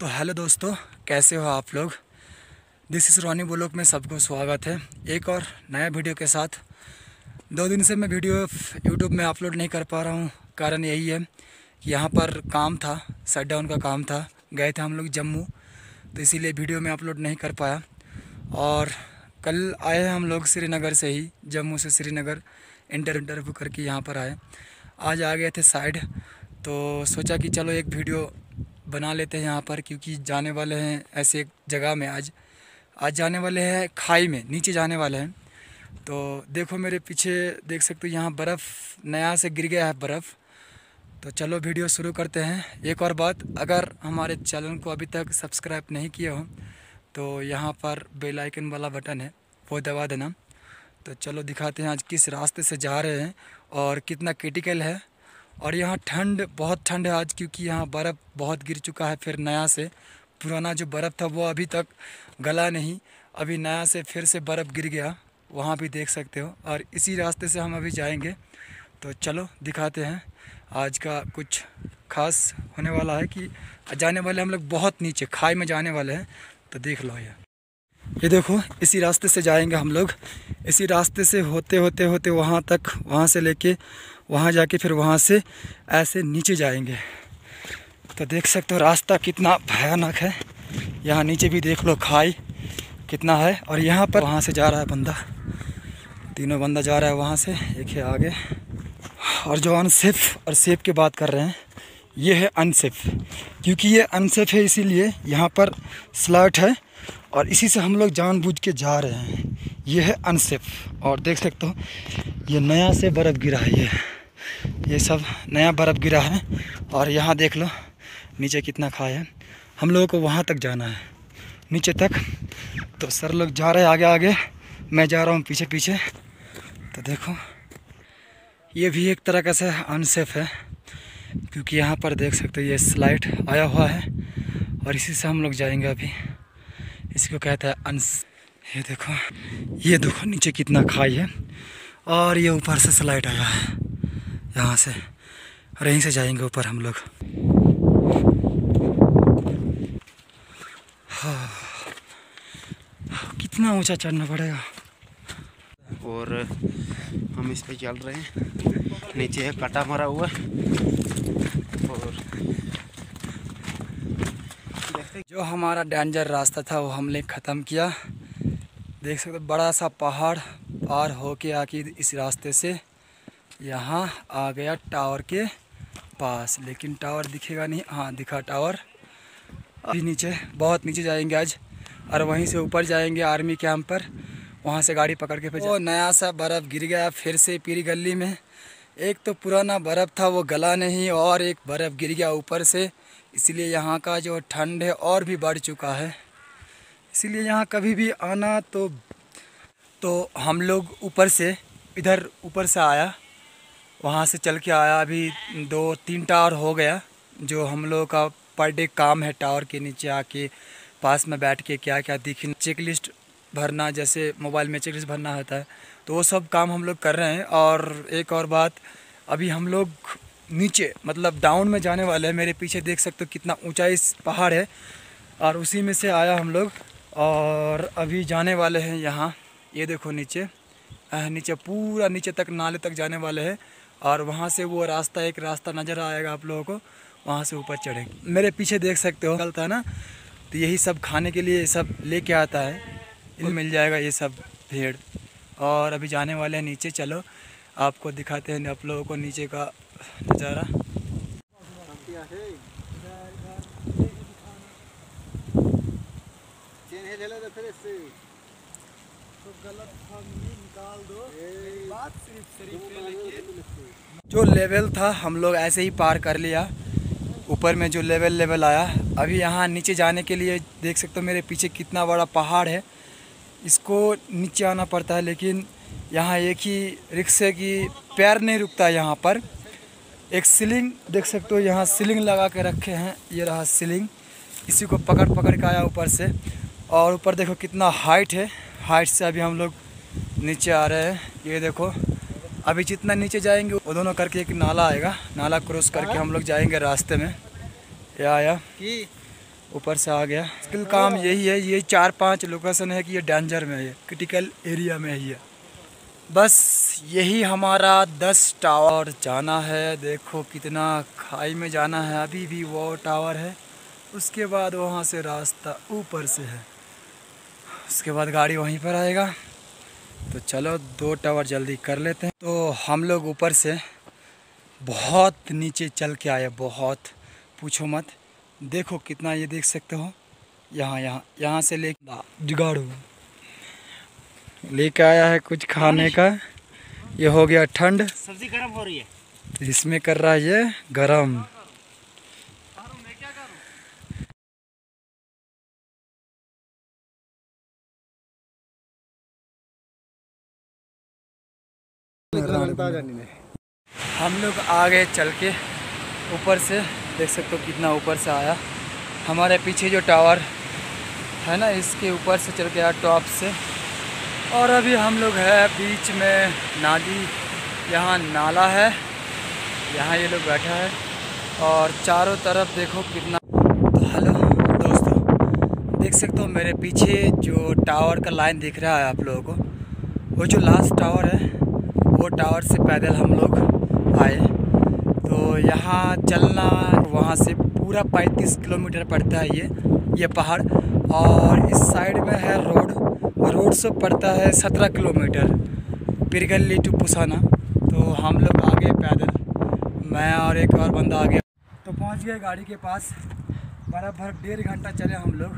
तो हेलो दोस्तों, कैसे हो आप लोग? दिस इज़ रोनी बोलोक में सबको स्वागत है। एक और नया वीडियो के साथ। दो दिन से मैं वीडियो यूट्यूब में अपलोड नहीं कर पा रहा हूँ। कारण यही है कि यहाँ पर काम था शट डाउन का काम था। गए थे हम लोग जम्मू तो इसीलिए वीडियो में अपलोड नहीं कर पाया। और कल आए हम लोग श्रीनगर से ही, जम्मू से श्रीनगर इंटर इंटरव्यू करके यहाँ पर आए। आज आ गए थे साइड तो सोचा कि चलो एक वीडियो बना लेते हैं यहाँ पर, क्योंकि जाने वाले हैं ऐसे एक जगह में आज। आज जाने वाले हैं खाई में, नीचे जाने वाले हैं। तो देखो मेरे पीछे, देख सकते हो यहाँ बर्फ़, नया से गिर गया है बर्फ़। तो चलो वीडियो शुरू करते हैं। एक और बात, अगर हमारे चैनल को अभी तक सब्सक्राइब नहीं किया हो तो यहाँ पर बेल आइकन वाला बटन है, वो दबा देना। तो चलो दिखाते हैं आज किस रास्ते से जा रहे हैं और कितना क्रिटिकल है। और यहाँ ठंड, बहुत ठंड है आज क्योंकि यहाँ बर्फ़ बहुत गिर चुका है फिर नया से। पुराना जो बर्फ़ था वो अभी तक गला नहीं, अभी नया से फिर से बर्फ़ गिर गया, वहाँ भी देख सकते हो। और इसी रास्ते से हम अभी जाएँगे। तो चलो, दिखाते हैं। आज का कुछ खास होने वाला है कि जाने वाले हम लोग बहुत नीचे, खाई में जाने वाले हैं तो देख लो ये। ये देखो, इसी रास्ते से जाएँगे हम लोग। इसी रास्ते से होते होते होते वहाँ तक, वहाँ से लेके वहाँ जाके फिर वहाँ से ऐसे नीचे जाएँगे। तो देख सकते हो रास्ता कितना भयानक है। यहाँ नीचे भी देख लो खाई कितना है और यहाँ पर वहाँ से जा रहा है बंदा। तीनों बंदा जा रहा है वहाँ से। एक है आगे। और जो अनसेफ और सेफ़ की बात कर रहे हैं, ये है अनसेफ। क्योंकि ये अनसेफ है, इसीलिए यहाँ पर स्लर्ट है और इसी से हम लोग जानबूझ के जा रहे हैं। ये है अनसेफ। और देख सकते हो, ये नया से बर्फ़ गिरा है ये। ये सब नया बर्फ़ गिरा है और यहाँ देख लो, नीचे कितना खाए है। हम लोगों को वहाँ तक जाना है। नीचे तक। तो सर लोग जा रहे हैं आगे आगे। मैं जा रहा हूँ पीछे पीछे। तो देखो, ये भी एक तरह का से अनसेफ है, क्योंकि यहाँ पर देख सकते हो ये स्लाइड आया हुआ है और इसी से हम लोग जाएँगे अभी। इसको कहता है अंस ये देखो ये देखो नीचे कितना खाई है और ये ऊपर से स्लाइड आया है। यहाँ से। और यहीं से जाएँगे ऊपर हम लोग। हाँ। कितना ऊँचा चढ़ना पड़ेगा? और हम इस पे चल रहे हैं। नीचे है कटा मरा हुआ। और जो हमारा डेंजर रास्ता था वो हमने ख़त्म किया। देख सकते बड़ा सा पहाड़ पार होके आके इस रास्ते से यहाँ आ गया टावर के पास, लेकिन टावर दिखेगा नहीं। हाँ दिखा टावर। अभी नीचे, बहुत नीचे जाएँगे आज, और वहीं से ऊपर जाएँगे आर्मी कैंप पर। वहाँ से गाड़ी पकड़ के फिर वो नया सा बर्फ़ गिर गया फिर से पीरी गली में। एक तो पुराना बर्फ़ था, वो गला नहीं, और एक बर्फ़ गिर गया ऊपर से। इसलिए यहाँ का जो ठंड है, और भी बढ़ चुका है। इसीलिए यहाँ कभी भी आना तो तो हम लोग ऊपर से, इधर ऊपर से आया। वहाँ से चल के आया। अभी दो, तीन टावर हो गया, जो हम लोग का पर डे काम है टावर के नीचे आके, पास में बैठ के क्या क्या दिख चेक लिस्ट भरना, जैसे मोबाइल में चेक लिस्ट भरना होता है तो वो सब काम हम लोग कर रहे हैं। और एक और बात, अभी हम लोग नीचे मतलब डाउन में जाने वाले हैं। मेरे पीछे देख सकते हो कितना ऊंचाई पहाड़ है, और उसी में से आया हम लोग, और अभी जाने वाले हैं यहाँ। ये देखो नीचे नीचे, पूरा नीचे तक, नाले तक जाने वाले हैं। और वहाँ से वो रास्ता, एक रास्ता नज़र आएगा आप लोगों को, वहाँ से ऊपर चढ़ेंगे। मेरे पीछे देख सकते हो चलता है ना? तो यही सब खाने के लिए सब लेके आता है। इन मिल जाएगा ये सब भेड़। और अभी जाने वाले हैं नीचे, चलो। आपको दिखाते हैं आप लोगों को नीचे का नज़ारा। जो लेवल था हम लोग ऐसे ही पार कर लिया। ऊपर में जो लेवल लेवल आया अभी यहाँ नीचे जाने के लिए देख सकते हो मेरे पीछे कितना बड़ा पहाड़ है। इसको नीचे आना पड़ता है लेकिन यहाँ एक ही रिक्शे की पैर नहीं रुकता यहाँ पर। एक सीलिंग देख सकते हो यहाँ सीलिंग लगा के रखे हैं ये रहा सीलिंग। इसी को पकड़ पकड़ के आया ऊपर से। और ऊपर देखो कितना हाइट है। हाइट से अभी हम लोग नीचे आ रहे हैं। ये देखो अभी जितना नीचे जाएँगे वो दोनों करके एक नाला आएगा। नाला क्रॉस करके हम लोग जाएँगे रास्ते में। ये आया। ऊपर से आ गया। स्किल काम यही है ये चार पाँच लोकेशन है कि ये डेंजर में है क्रिटिकल एरिया में ही है बस यही हमारा दस टावर जाना है। देखो कितना खाई में जाना है। अभी भी वो टावर है। उसके बाद वहाँ से रास्ता ऊपर से है। उसके बाद गाड़ी वहीं पर आएगा। तो चलो दो टावर जल्दी कर लेते हैं। तो हम लोग ऊपर से बहुत नीचे चल के आए। बहुत पूछो मत। देखो कितना ये देख सकते हो। यहाँ यहाँ यहाँ से ले जुगाड़। लेके आया है कुछ खाने का। ये हो गया ठंड। सब्ज़ी गर्म हो रही है। इसमें कर रहा है ये गरम। हम लोग आगे चल के ऊपर से देख सकते हो कितना ऊपर से आया। हमारे पीछे जो टावर है ना, इसके ऊपर से चल के आया टॉप से। और अभी हम लोग है बीच में नाली, यहाँ नाला है, यहाँ ये लोग बैठा है। और चारों तरफ़ देखो कितना तो हेलो दोस्तों, देख सकते हो मेरे पीछे जो टावर का लाइन दिख रहा है आप लोगों को, वो जो लास्ट टावर है टावर से पैदल हम लोग आए। तो यहाँ चलना वहाँ से पूरा पैंतीस किलोमीटर पड़ता है ये ये पहाड़। और इस साइड में है रोड रोड से पड़ता है सत्रह किलोमीटर पिरगली टू पुसाना। तो हम लोग आगे पैदल, मैं और एक और बंदा आगे। तो पहुँच गए गाड़ी के पास। बराबर डेढ़ घंटा चले हम लोग।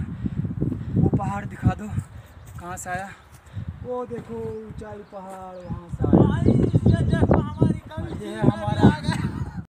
वो पहाड़ दिखा दो, कहाँ से आया? वो देखो ऊंचाई पहाड़ वहाँ से हमारी ये हमारा